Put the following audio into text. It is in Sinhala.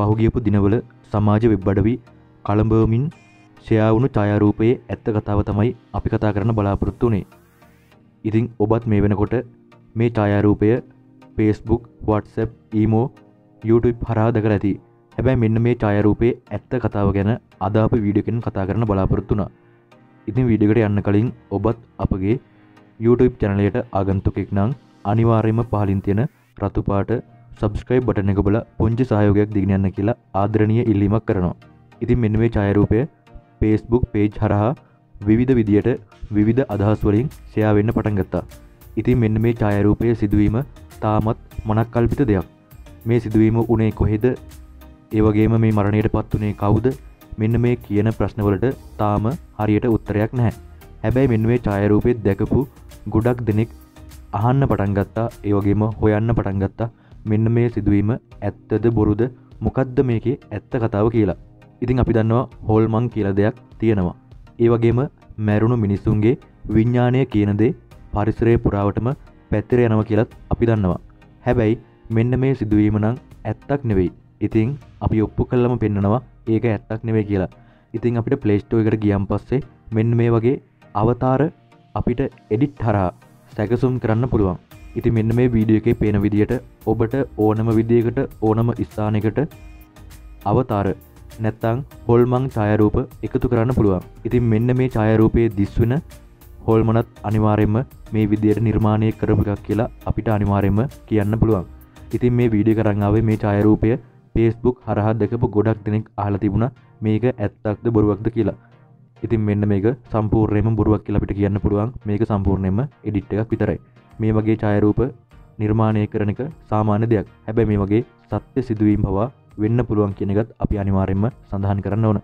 පහුගියපු දිනවල සමාජ වෙබ්බඩවී කළඹමින් ෂයාවුණු ඡායාරූපයේ ඇත්ත කතාව තමයි අපි කතා කරන බලාපොරොත්තු වනේ ඉතිං ඔබත් මේ වෙනකොට මේ ඡායාරූපය පේස්බුක් වටසප් ඊමෝ YouTube හරා දකර ඇති. හැබැයි මෙන්න මේ ඡායාරූපයේ ඇත්ත කතාව ගැන අද අප වීඩියකෙන් කතා කරන බලාපොරොත්තුනා ඉතින් වීඩියකට යන්න කලින් ඔබත් අපගේ YouTube චැනලයට ආගන්තුකෙක් නං අනිවාර්යම පහලින් තියෙන රතුපාට සබස්ක්‍රයිබ් බටන එක බල පුංචි සහයෝගයක් දිගනයන්න කියලා ආදරණය ඉල්ලීමක් කරනවා. ඉතින් මෙන්න මේ ඡායරූපය පේස්බුක් පේජ් හරහා විවිධ විදියට විවිධ අදහස් වලින් ෂයා වෙන්න පටන් ගත්තා. ඉතින් මෙන්න මේ ඡායරූපය සිදුවීම තාමත් මනක් කල්පිත දෙයක්. මේ සිදුවීම උනේ කොහෙද? ඒවගේම මේ මරණයට පත් වනේ කවුද? මෙන්න මේ කියන ප්‍රශ්නවලට තාම හරියට උත්තරයක් නැහැ. හැබැයි මෙන්න මේ ඡායරූපෙත් දැකපු ගොඩක් දෙනෙක් අහන්න පටන්ගත්තා ඒවගේම හොයන්න පටන්ගත්තා මෙන්න මේ සිදුවීම ඇත්තද බොරුද? මොකක්ද මේකේ ඇත්ත කතාව කියලා? ඉතින් අපි දන්නවා හොල්මං කියල දෙයක් තියෙනවා. ඒවගේම මැරුණු මිනිස්සුන්ගේ විඤ්ඥානය කියනදේ පරිසරය පුරාවටම පැත්තර යනව කියලත් අපි දන්නවා. හැබැයි මෙන්න මේ සිදුවීම නං ඇත්තක් නෙවෙයි. ඉතිං අපි ඔප්පු කල්ලම පෙන්න්නනවා ඒක ඇත්තක් නෙවේ කියලා. ඉතිං අපිට ප්ලේස්ටෝ එකට ගියම් පස්සේ මෙන්න මේ වගේ අවතාර අපිට එඩිට් හරා සැකසුම් කරන්න පුළුවන්. ඉති මෙන්න මේ වීඩිය එක පේන විදියට ඔබට ඕනම විදියකට ඕනම ස්ථානකට අවතාර නැත්තං හොල්මං ඡායරූප එකතු කරන්න පුළුවන්. ඉතින් මෙන්න මේ ඡායරූපයේ දිස්වන හොල්මනත් අනිවාරෙන්ම මේ විදියට නිර්මාණය කරපු එකක් කියලා අපිට අනිවාරෙන්ම කියන්න පුළුවන්. ඉතින් මේ වීඩිය කරංාවේ මේ ඡායරූපය පේස්බුක් හරහත් දෙකපු ගොඩක් දෙනෙක් අහල තිබුණ. මේක ඇත්තක්ද බොරුවක්ද කියලා. ඉතින් මෙන්න මේක සම්පූර්ණයම බොරුවක් කියලපිට කියන්න පුළුවන්. මේක සම්පූර්ණයම එඩිට් එකක් විතරයි. මේ වගේ ඡායරූප නිර්මාණය කරන එක සාමාන්‍ය දෙයක්. හැබැ මේ වගේ සත්‍ය සිදුවීම් පවා වෙන්න පුළුවන් කියනගත් අපි අනිවාරෙන්ම සඳහන් කරන්න ඕන.